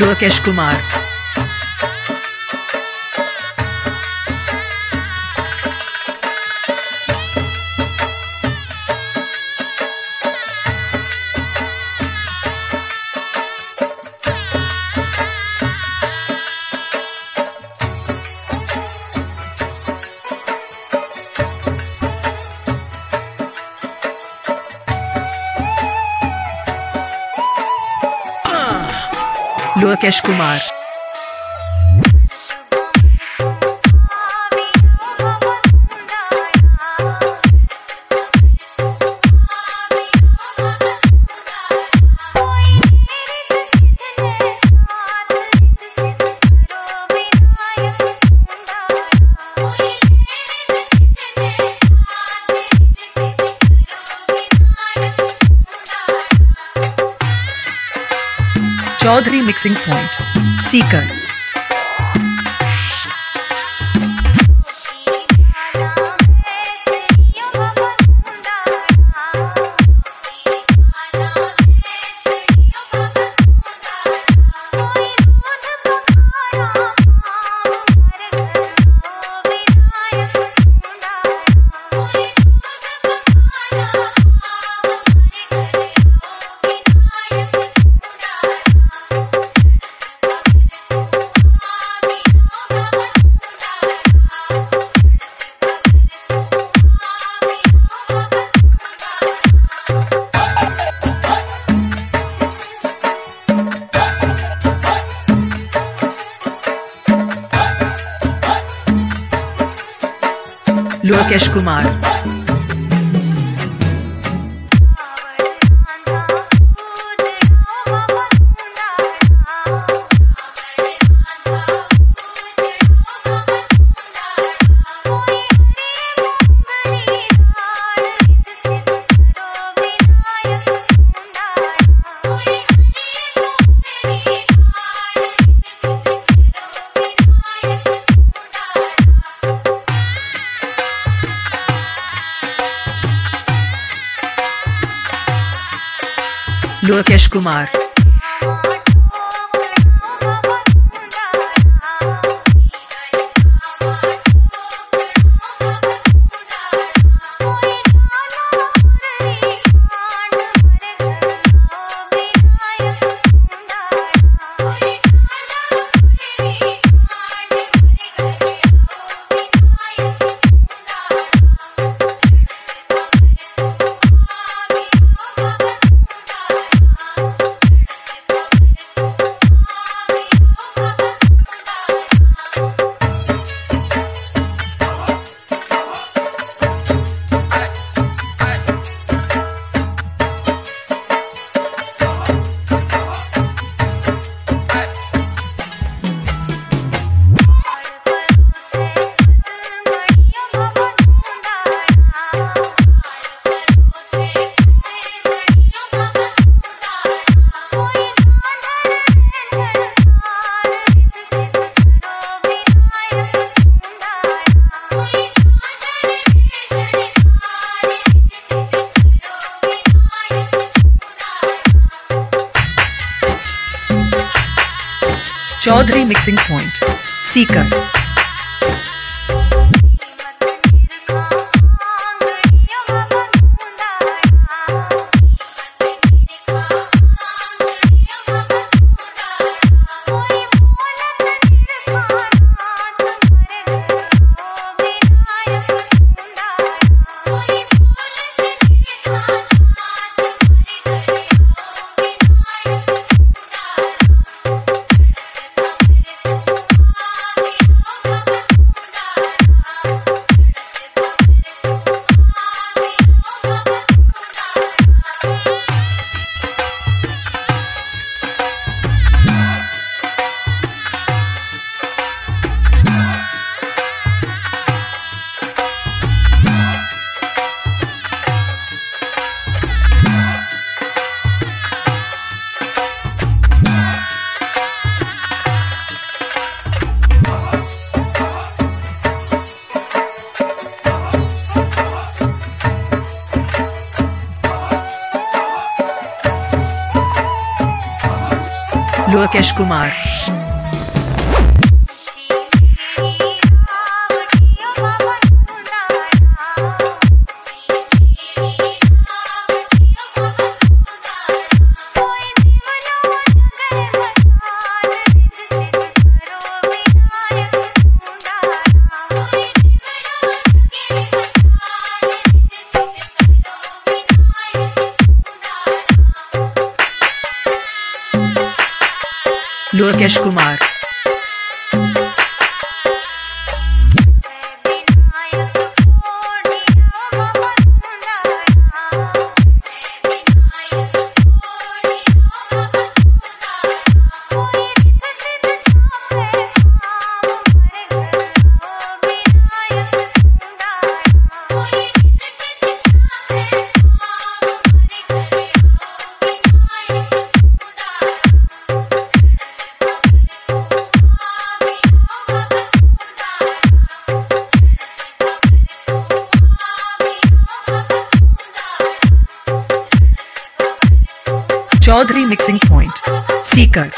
Lokesh Kumar Lua Kesh Kumar. Chaudhary Mixing Point, Sikar. Marrocas Kumar. Bruno Queixo Comar. Chaudhary Mixing Point, Sikar. Lokesh Kumar queres escumar. Chaudhary Mixing Point. Sikar.